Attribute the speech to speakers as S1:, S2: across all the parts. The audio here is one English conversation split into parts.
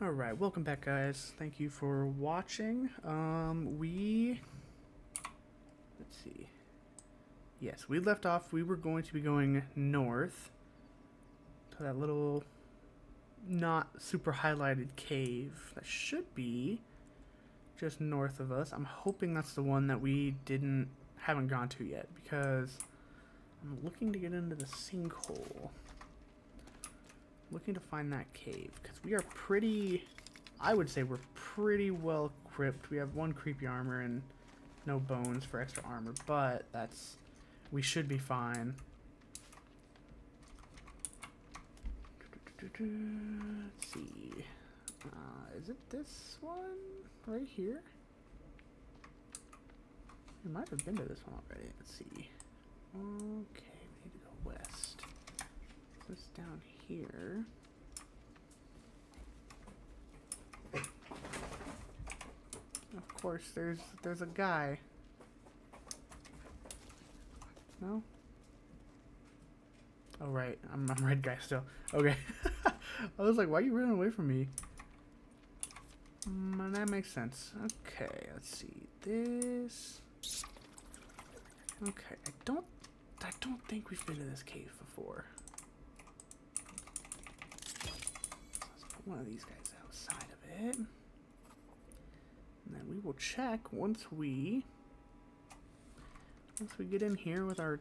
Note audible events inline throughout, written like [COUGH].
S1: Alright, welcome back guys. Thank you for watching. Um, we... Let's see. Yes, we left off, we were going to be going north to that little not super highlighted cave that should be just north of us. I'm hoping that's the one that we didn't haven't gone to yet because I'm looking to get into the sinkhole looking to find that cave because we are pretty I would say we're pretty well equipped. We have one creepy armor and no bones for extra armor but that's we should be fine. Let's see. Uh, is it this one right here? We might have been to this one already. Let's see. Okay we need to go west. This down here. Of course, there's there's a guy. No? Oh, right. I'm, I'm [LAUGHS] red guy still. Okay. [LAUGHS] I was like, why are you running away from me? Mm, that makes sense. Okay, let's see. This... Okay, I don't... I don't think we've been to this cave before. One of these guys outside of it. And then we will check once we once we get in here with our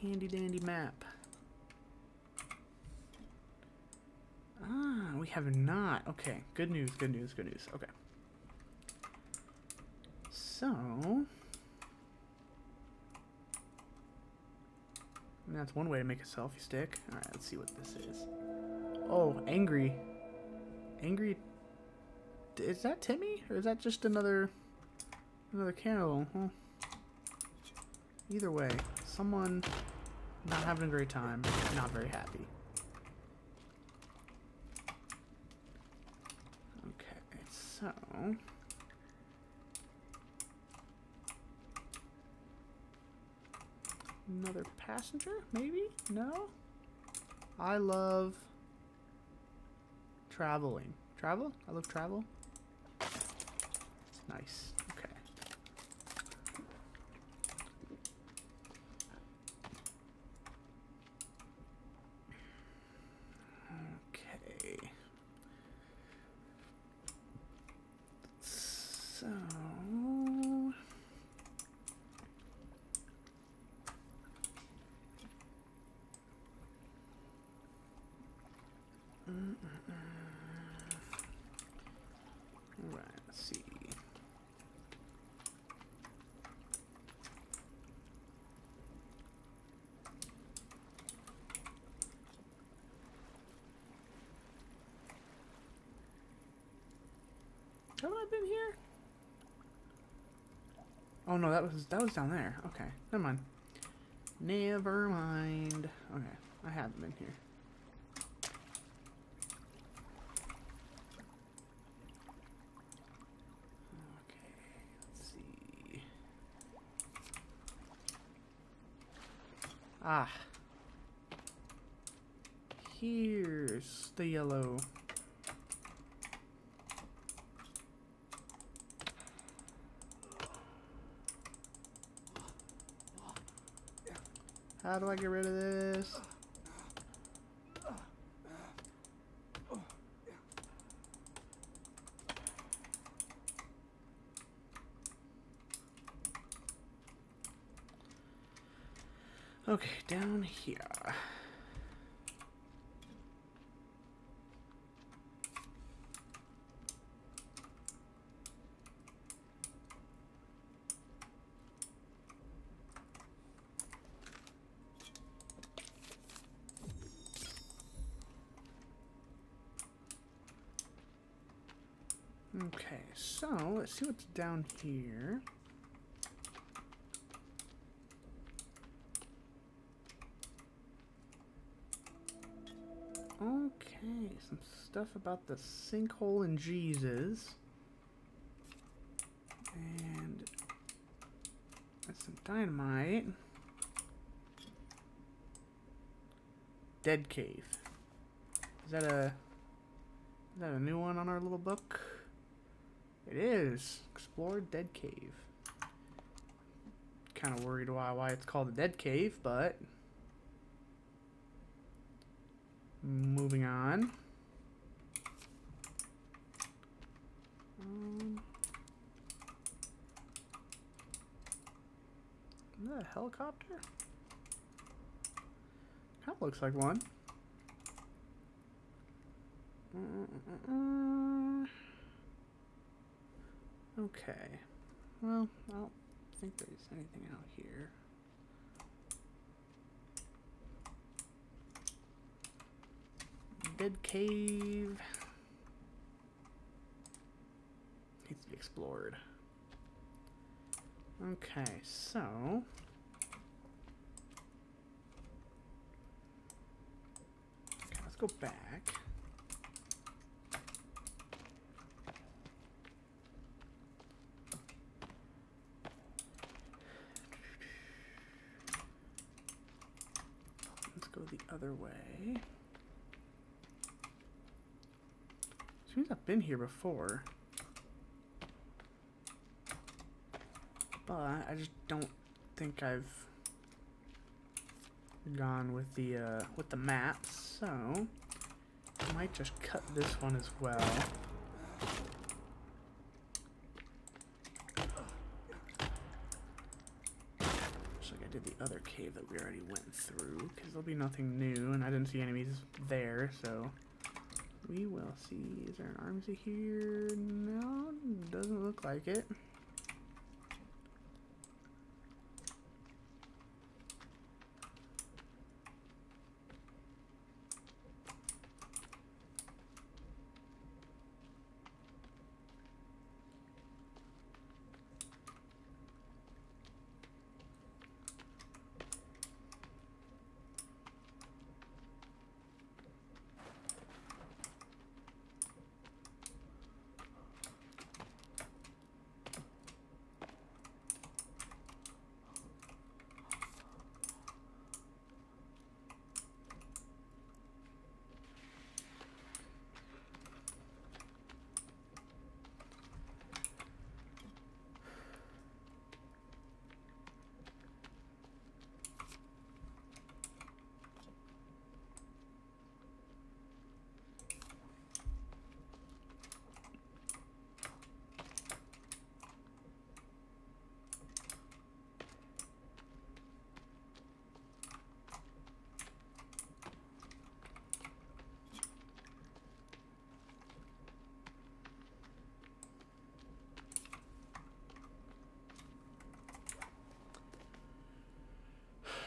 S1: handy dandy map. Ah, we have not. Okay, good news, good news, good news. Okay. So, that's one way to make a selfie stick. Alright, let's see what this is. Oh, angry. Angry... Is that Timmy? Or is that just another... Another cannibal? Huh? Either way, someone not having a great time, not very happy. Okay, so... Another passenger, maybe? No? I love Traveling. Travel? I love travel. Nice. Okay. Okay. So... Mm -mm -mm. Right, let's see. Haven't I been here? Oh no, that was that was down there. Okay, never mind. Never mind. Okay, I haven't been here. Ah. Here's the yellow. How do I get rid of this? Okay, down here. Okay, so let's see what's down here. Okay, some stuff about the sinkhole and Jesus. And that's some dynamite. Dead cave. Is that a Is that a new one on our little book? It is. Explore Dead Cave. Kind of worried why why it's called a Dead Cave, but moving on. Um, is that a helicopter? Kind of looks like one. Uh, uh, uh, okay. Well, I don't think there's anything out here. Dead cave. Needs to be explored. Okay, so Okay, let's go back. Let's go the other way. Been here before. But I just don't think I've gone with the uh, with the map, so I might just cut this one as well. Just like I did the other cave that we already went through, because there'll be nothing new, and I didn't see enemies there, so we will see. Is there an armsy here? No, doesn't look like it.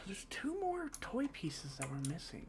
S1: There's two more toy pieces that we're missing.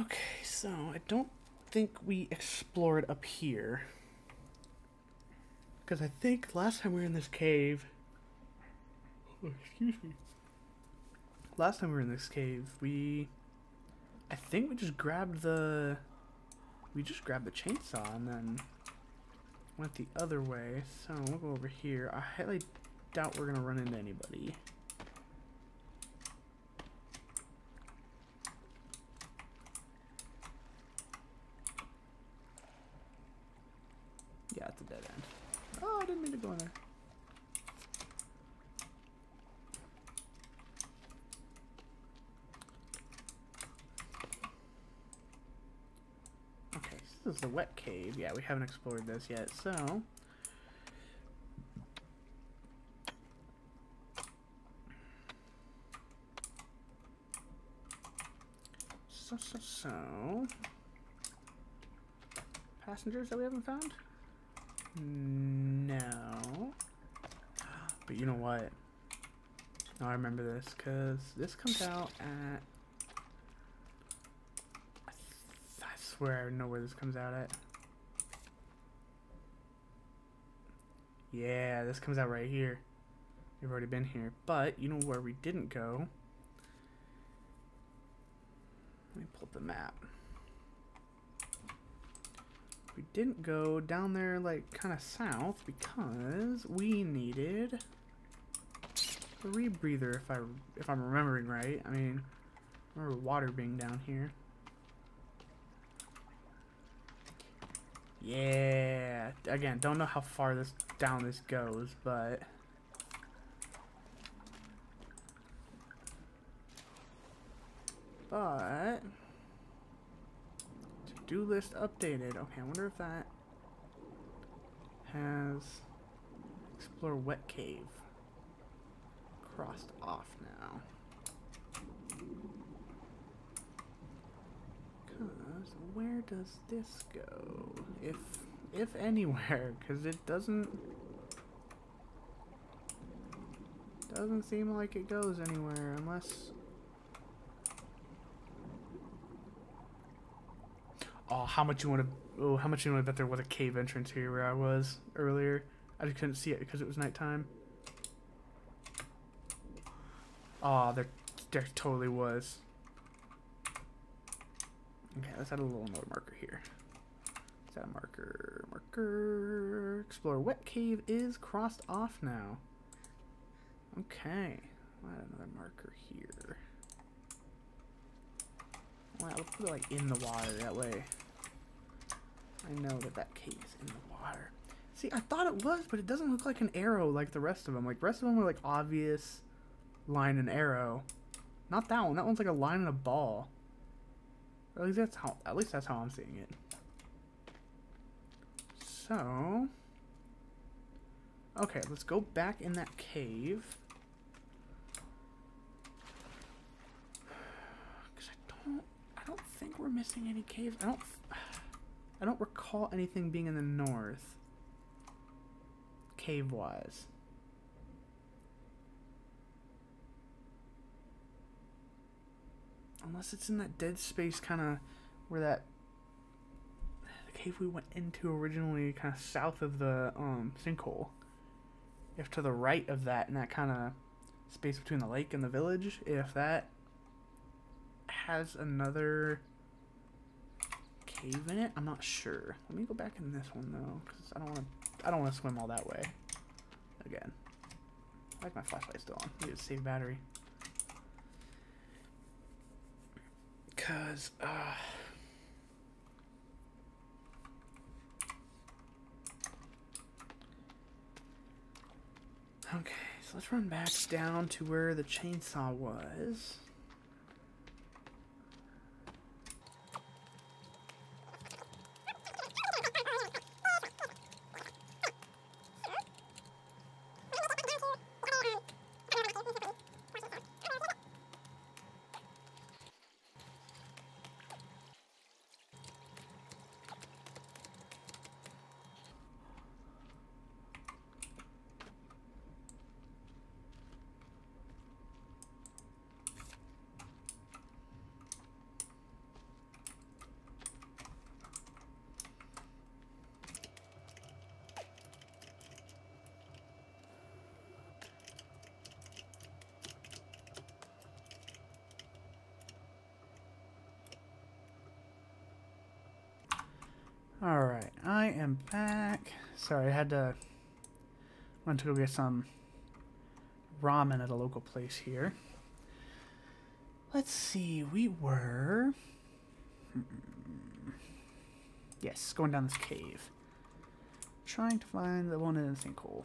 S1: Okay, so I don't think we explored up here. Because I think last time we were in this cave. [LAUGHS] Excuse me. Last time we were in this cave, we. I think we just grabbed the. We just grabbed the chainsaw and then went the other way. So we'll go over here. I highly doubt we're gonna run into anybody. Yeah, it's a dead end. Oh, I didn't mean to go in there. Okay, so this is the wet cave. Yeah, we haven't explored this yet, so... So, so, so... Passengers that we haven't found? No. But you know what? No, I remember this, because this comes out at... I, th I swear I know where this comes out at. Yeah, this comes out right here. We've already been here. But, you know where we didn't go? Let me pull up the map we didn't go down there like kind of south because we needed a rebreather if I if I'm remembering right. I mean, I remember water being down here. Yeah. Again, don't know how far this down this goes, but but to-do list updated. Okay, I wonder if that has explore wet cave crossed off now. Cause where does this go? If if anywhere, because it doesn't doesn't seem like it goes anywhere unless Oh, how much you want to? Oh, how much you want to bet there was a cave entrance here where I was earlier? I just couldn't see it because it was nighttime. Oh, there, there totally was. Okay, let's add a little note marker here. Is that a marker? Marker. Explore wet cave is crossed off now. Okay. I'll add another marker here. Well, let's put it like in the water. That way I know that that cave is in the water. See, I thought it was, but it doesn't look like an arrow like the rest of them. Like, the rest of them were like obvious line and arrow. Not that one. That one's like a line and a ball. At least that's how. At least that's how I'm seeing it. So, okay, let's go back in that cave. Cause I don't, I don't think we're missing any caves. I don't. I don't recall anything being in the north. Cave-wise. Unless it's in that dead space kind of where that the cave we went into originally kind of south of the um, sinkhole. If to the right of that in that kind of space between the lake and the village, if that has another cave in it? I'm not sure. Let me go back in this one though, because I don't want to. I don't want to swim all that way. Again, I like my flashlight still on. Need to save battery. Cause uh. Okay, so let's run back down to where the chainsaw was. I am back. Sorry, I had to... Went to go get some ramen at a local place here. Let's see, we were... Hmm, yes, going down this cave. Trying to find the one in the sinkhole.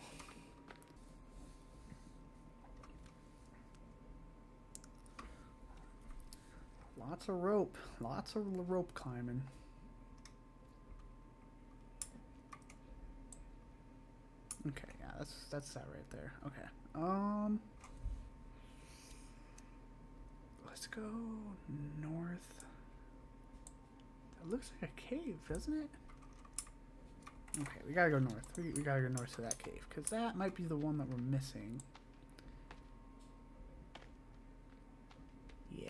S1: Lots of rope. Lots of rope climbing. Okay, yeah, that's that's that right there. Okay. Um Let's go north. That looks like a cave, doesn't it? Okay, we gotta go north. We, we gotta go north to that cave, because that might be the one that we're missing. Yeah.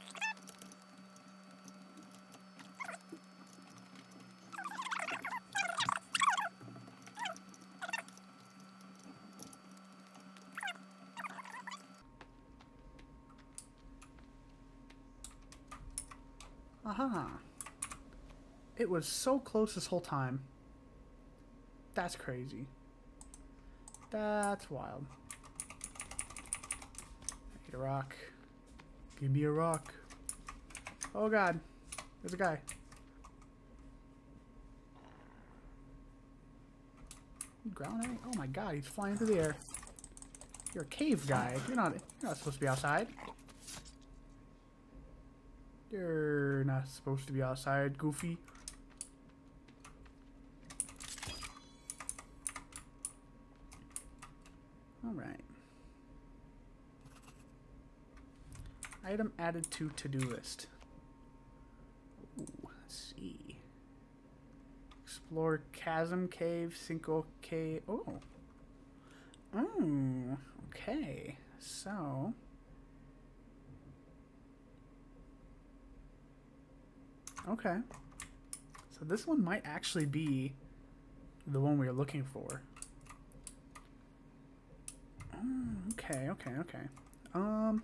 S1: Aha. It was so close this whole time. That's crazy. That's wild. I need a rock. Give me a rock. Oh god. There's a guy. Ground Oh my god, he's flying through the air. You're a cave guy. You're not you're not supposed to be outside. You're not supposed to be outside, Goofy. Alright. Item added to to-do list. Ooh, let's see. Explore chasm cave, sinkhole cave. Oh. Oh, okay. So, Okay. So this one might actually be the one we are looking for. Oh, okay, okay, okay. Um,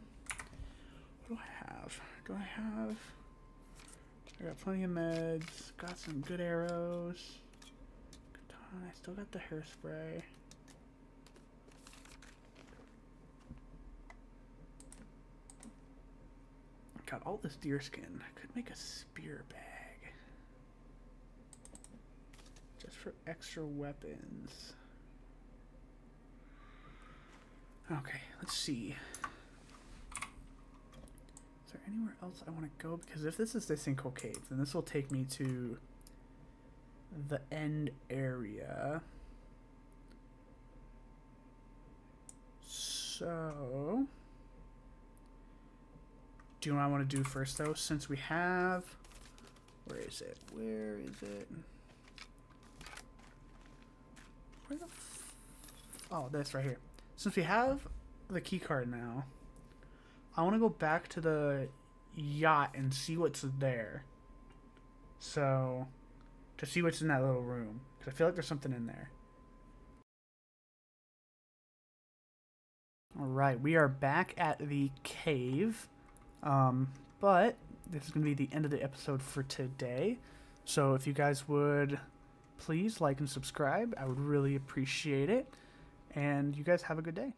S1: what do I have? Do I have... I got plenty of meds. Got some good arrows. I still got the hairspray. Got all this deer skin. I could make a spear bag. Just for extra weapons. Okay, let's see. Is there anywhere else I want to go? Because if this is the sinkhole cave, then this will take me to the end area. So do you know what I want to do first, though? Since we have... Where is it? Where is it? Where the Oh, this right here. Since we have the key card now, I want to go back to the yacht and see what's there. So, to see what's in that little room. Because I feel like there's something in there. Alright, we are back at the cave. Um, but this is going to be the end of the episode for today. So if you guys would please like and subscribe, I would really appreciate it. And you guys have a good day.